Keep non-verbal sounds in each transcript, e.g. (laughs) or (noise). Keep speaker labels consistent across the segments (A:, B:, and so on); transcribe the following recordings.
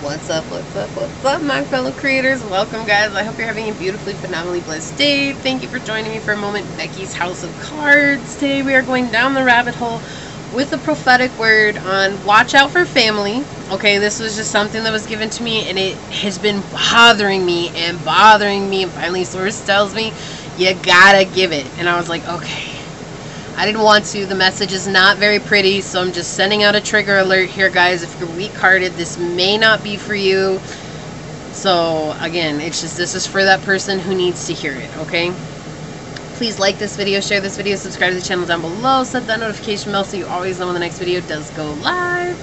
A: What's up, what's up, what's up, my fellow creators? Welcome, guys. I hope you're having a beautifully, phenomenally blessed day. Thank you for joining me for a moment, Becky's House of Cards. Today, we are going down the rabbit hole with a prophetic word on watch out for family. Okay, this was just something that was given to me, and it has been bothering me and bothering me. And finally, source tells me, you gotta give it. And I was like, okay. I didn't want to. The message is not very pretty, so I'm just sending out a trigger alert here, guys. If you're weak hearted, this may not be for you. So, again, it's just this is for that person who needs to hear it, okay? Please like this video, share this video, subscribe to the channel down below, set that notification bell so you always know when the next video does go live.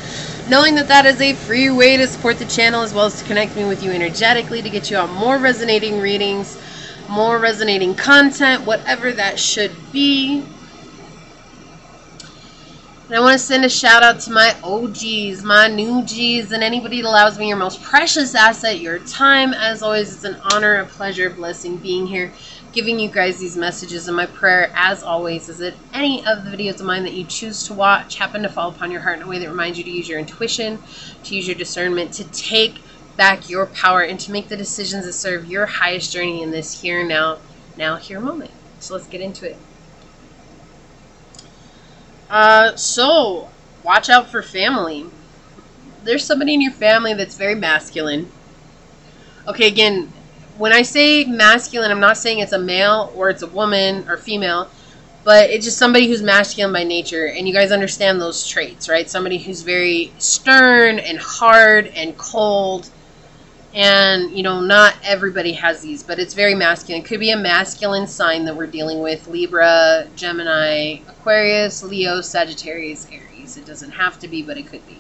A: Knowing that that is a free way to support the channel as well as to connect me with you energetically to get you out more resonating readings, more resonating content, whatever that should be. And I want to send a shout out to my OGs, my new G's, and anybody that allows me your most precious asset, your time. As always, it's an honor, a pleasure, a blessing being here, giving you guys these messages. And my prayer, as always, is that any of the videos of mine that you choose to watch happen to fall upon your heart in a way that reminds you to use your intuition, to use your discernment, to take back your power, and to make the decisions that serve your highest journey in this here, now, now, here moment. So let's get into it. Uh, so, watch out for family. There's somebody in your family that's very masculine. Okay, again, when I say masculine, I'm not saying it's a male or it's a woman or female, but it's just somebody who's masculine by nature. And you guys understand those traits, right? Somebody who's very stern and hard and cold and you know not everybody has these but it's very masculine. It could be a masculine sign that we're dealing with libra gemini aquarius leo sagittarius aries. It doesn't have to be but it could be.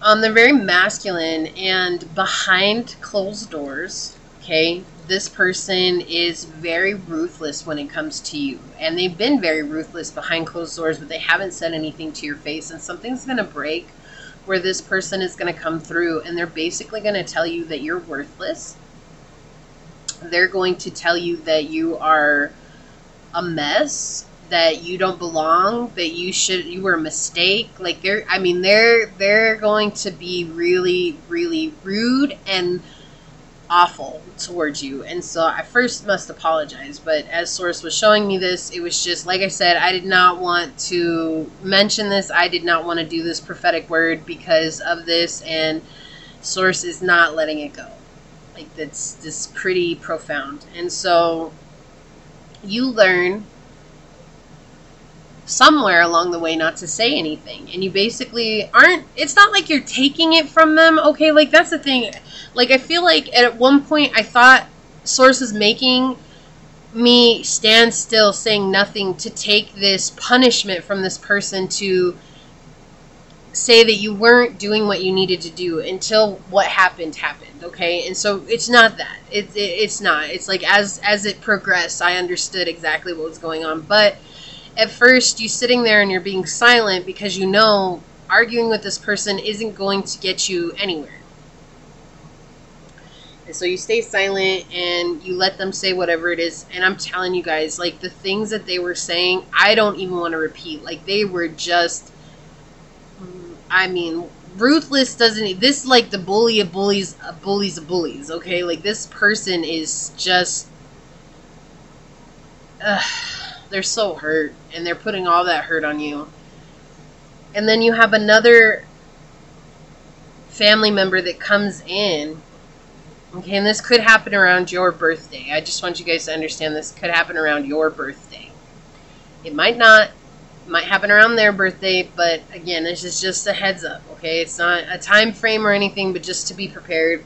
A: Um, they're very masculine and behind closed doors okay this person is very ruthless when it comes to you. And they've been very ruthless behind closed doors but they haven't said anything to your face and something's going to break where this person is going to come through and they're basically going to tell you that you're worthless. They're going to tell you that you are a mess, that you don't belong, that you should you were a mistake. Like they're I mean they're they're going to be really really rude and awful towards you. And so I first must apologize. But as Source was showing me this, it was just, like I said, I did not want to mention this. I did not want to do this prophetic word because of this. And Source is not letting it go. Like, that's just pretty profound. And so you learn somewhere along the way not to say anything. And you basically aren't it's not like you're taking it from them. Okay like that's the thing. Like i feel like at one point i thought source was making me stand still saying nothing to take this punishment from this person to say that you weren't doing what you needed to do until what happened happened okay? And so it's not that. It, it, it's not. It's like as as it progressed i understood exactly what was going on. But at first you're sitting there and you're being silent because you know arguing with this person isn't going to get you anywhere. And so you stay silent and you let them say whatever it is. And I'm telling you guys, like the things that they were saying, I don't even want to repeat. Like they were just, I mean, ruthless doesn't. This like the bully of bullies, uh, bullies of bullies. Okay, like this person is just. Uh, they're so hurt and they're putting all that hurt on you. And then you have another family member that comes in. Okay, and this could happen around your birthday. I just want you guys to understand this could happen around your birthday. It might not, might happen around their birthday, but again, this is just a heads up, okay? It's not a time frame or anything, but just to be prepared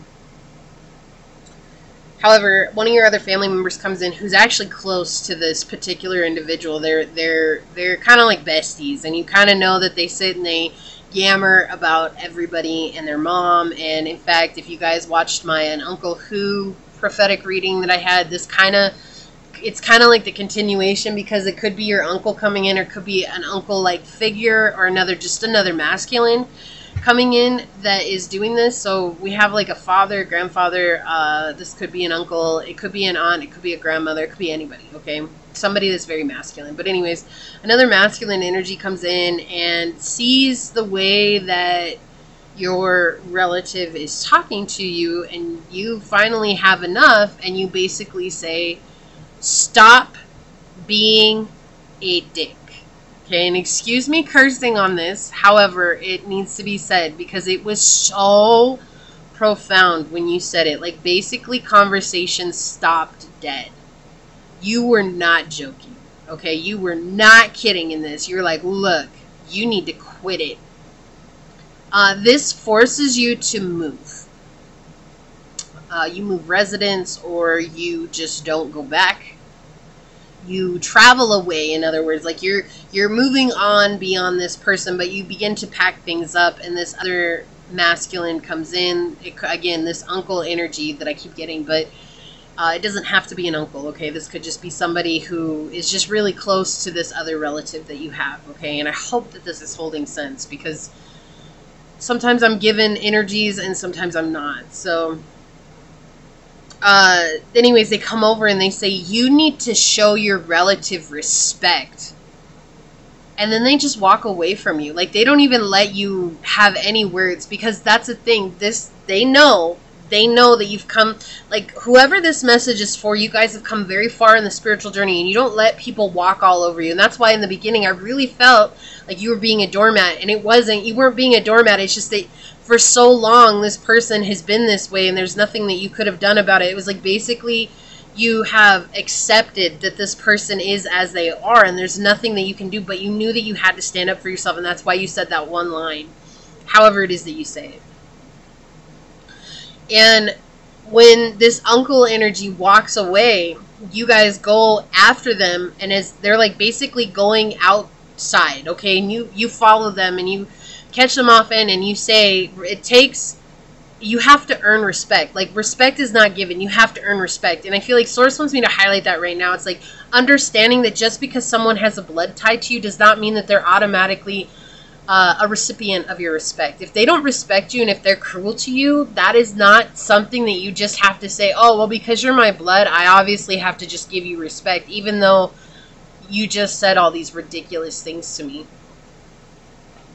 A: However, one of your other family members comes in who's actually close to this particular individual. They're they're they're kind of like besties, and you kind of know that they sit and they yammer about everybody and their mom. And in fact, if you guys watched my an Uncle Who prophetic reading that I had, this kind of it's kind of like the continuation because it could be your uncle coming in, or could be an uncle like figure, or another just another masculine coming in that is doing this. So we have like a father, grandfather. Uh, this could be an uncle. It could be an aunt. It could be a grandmother. It could be anybody. Okay, somebody that's very masculine. But anyways, another masculine energy comes in and sees the way that your relative is talking to you and you finally have enough and you basically say stop being a dick okay and excuse me cursing on this however it needs to be said because it was so profound when you said it. Like basically conversation stopped dead. You were not joking okay? You were not kidding in this. You're like look you need to quit it. Uh, this forces you to move. Uh, you move residence or you just don't go back. You travel away, in other words, like you're you're moving on beyond this person, but you begin to pack things up, and this other masculine comes in. It, again, this uncle energy that I keep getting, but uh, it doesn't have to be an uncle. Okay, this could just be somebody who is just really close to this other relative that you have. Okay, and I hope that this is holding sense because sometimes I'm given energies and sometimes I'm not. So, uh, anyways, they come over and they say, You need to show your relative respect. And then they just walk away from you. Like, they don't even let you have any words because that's the thing. This, they know they know that you've come like whoever this message is for you guys have come very far in the spiritual journey and you don't let people walk all over you. And that's why in the beginning i really felt like you were being a doormat and it wasn't you weren't being a doormat it's just that for so long this person has been this way and there's nothing that you could have done about it. It was like basically you have accepted that this person is as they are and there's nothing that you can do but you knew that you had to stand up for yourself and that's why you said that one line however it is that you say it and when this uncle energy walks away, you guys go after them and as they're like basically going outside, okay? And you you follow them and you catch them off in and you say it takes you have to earn respect. Like respect is not given. You have to earn respect. And I feel like Source wants me to highlight that right now. It's like understanding that just because someone has a blood tie to you does not mean that they're automatically uh, a recipient of your respect. If they don't respect you and if they're cruel to you, that is not something that you just have to say, oh, well, because you're my blood, I obviously have to just give you respect, even though you just said all these ridiculous things to me.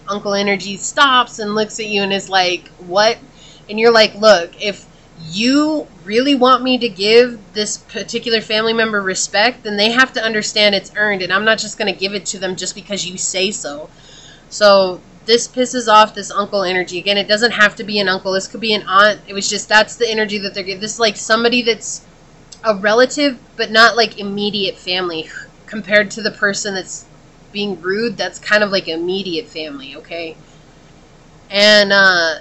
A: Uncle Energy stops and looks at you and is like, what? And you're like, look, if you really want me to give this particular family member respect, then they have to understand it's earned. And I'm not just going to give it to them just because you say so. So this pisses off this uncle energy. Again, it doesn't have to be an uncle. This could be an aunt. It was just that's the energy that they're giving. This is like somebody that's a relative, but not like immediate family (sighs) compared to the person that's being rude. That's kind of like immediate family, okay? And uh,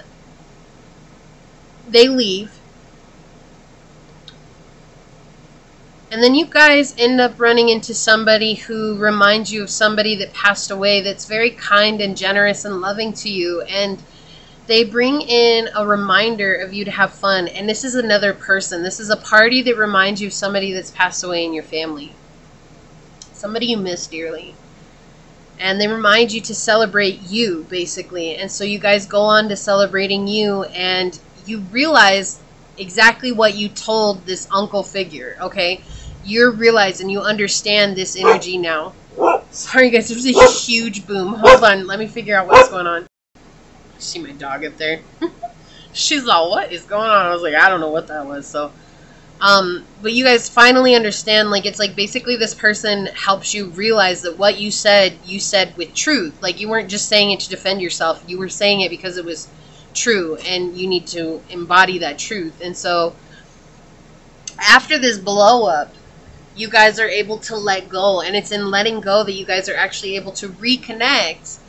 A: they leave And then you guys end up running into somebody who reminds you of somebody that passed away that's very kind and generous and loving to you. And they bring in a reminder of you to have fun. And this is another person. This is a party that reminds you of somebody that's passed away in your family, somebody you miss dearly. And they remind you to celebrate you, basically. And so you guys go on to celebrating you, and you realize exactly what you told this uncle figure, okay? You're realizing you understand this energy now. Sorry guys, there's a huge boom. Hold on, let me figure out what's going on. see my dog up there. (laughs) She's all, what is going on? I was like, I don't know what that was. So, um, but you guys finally understand, like, it's like basically this person helps you realize that what you said, you said with truth. Like, you weren't just saying it to defend yourself. You were saying it because it was true, and you need to embody that truth. And so, after this blow up, you guys are able to let go. And it's in letting go that you guys are actually able to reconnect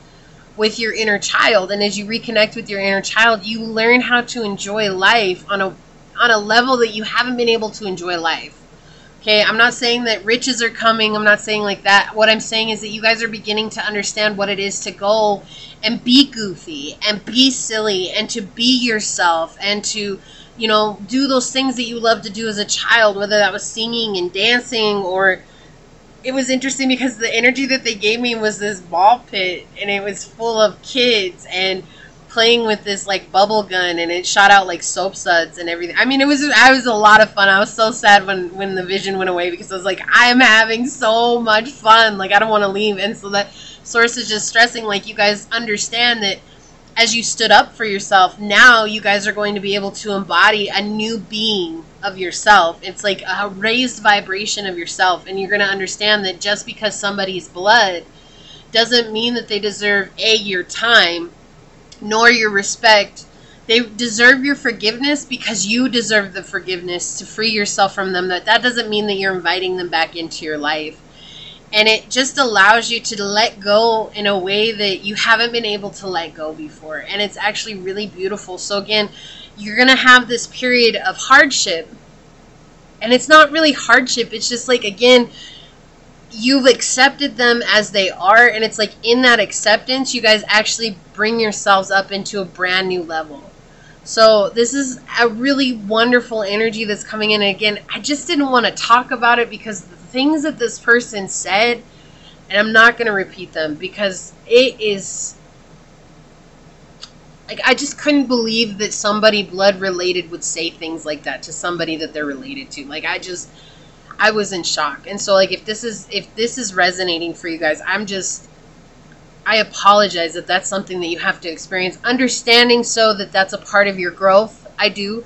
A: with your inner child. And as you reconnect with your inner child, you learn how to enjoy life on a on a level that you haven't been able to enjoy life. Okay, I'm not saying that riches are coming. I'm not saying like that. What I'm saying is that you guys are beginning to understand what it is to go and be goofy and be silly and to be yourself and to you know, do those things that you loved to do as a child, whether that was singing and dancing or it was interesting because the energy that they gave me was this ball pit and it was full of kids and playing with this like bubble gun and it shot out like soap suds and everything. I mean, it was I was a lot of fun. I was so sad when when the vision went away because I was like, I am having so much fun. Like I don't want to leave. And so that source is just stressing like you guys understand that as you stood up for yourself, now you guys are going to be able to embody a new being of yourself. It's like a raised vibration of yourself. And you're going to understand that just because somebody's blood doesn't mean that they deserve A, your time, nor your respect. They deserve your forgiveness because you deserve the forgiveness to free yourself from them. That that doesn't mean that you're inviting them back into your life and it just allows you to let go in a way that you haven't been able to let go before. And it's actually really beautiful. So again you're going to have this period of hardship. And it's not really hardship. It's just like again you've accepted them as they are. And it's like in that acceptance you guys actually bring yourselves up into a brand new level. So this is a really wonderful energy that's coming in. And again i just didn't want to talk about it because things that this person said, and I'm not going to repeat them because it is. Like, I just couldn't believe that somebody blood related would say things like that to somebody that they're related to. Like, I just. I was in shock. And so like if this is if this is resonating for you guys, I'm just I apologize that that's something that you have to experience. Understanding so that that's a part of your growth. I do.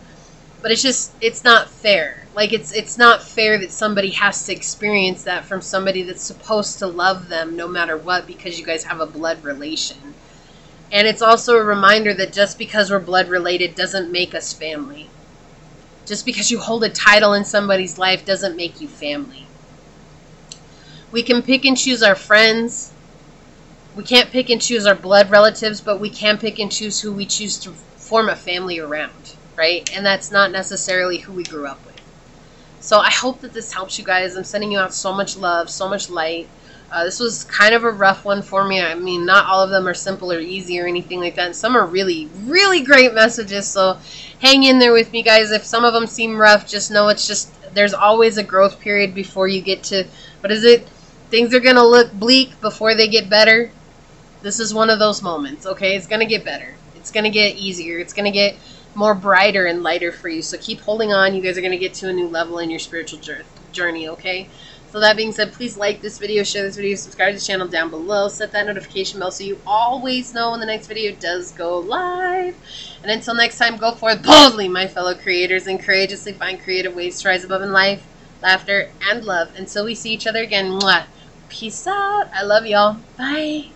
A: But it's just it's not fair like it's it's not fair that somebody has to experience that from somebody that's supposed to love them no matter what because you guys have a blood relation. And it's also a reminder that just because we're blood related doesn't make us family. Just because you hold a title in somebody's life doesn't make you family. We can pick and choose our friends. We can't pick and choose our blood relatives, but we can pick and choose who we choose to form a family around, right? And that's not necessarily who we grew up with. So I hope that this helps you guys. I'm sending you out so much love, so much light. Uh, this was kind of a rough one for me. I mean, not all of them are simple or easy or anything like that. And some are really, really great messages. So hang in there with me, guys. If some of them seem rough, just know it's just there's always a growth period before you get to what is it? Things are gonna look bleak before they get better. This is one of those moments. Okay, it's gonna get better. It's gonna get easier. It's gonna get more brighter and lighter for you. So keep holding on. You guys are going to get to a new level in your spiritual journey, okay? So that being said, please like this video, share this video, subscribe to the channel down below, set that notification bell so you always know when the next video does go live. And until next time, go forth boldly, my fellow creators, and courageously find creative ways to rise above in life, laughter, and love. Until we see each other again, mwah, peace out. I love y'all. Bye.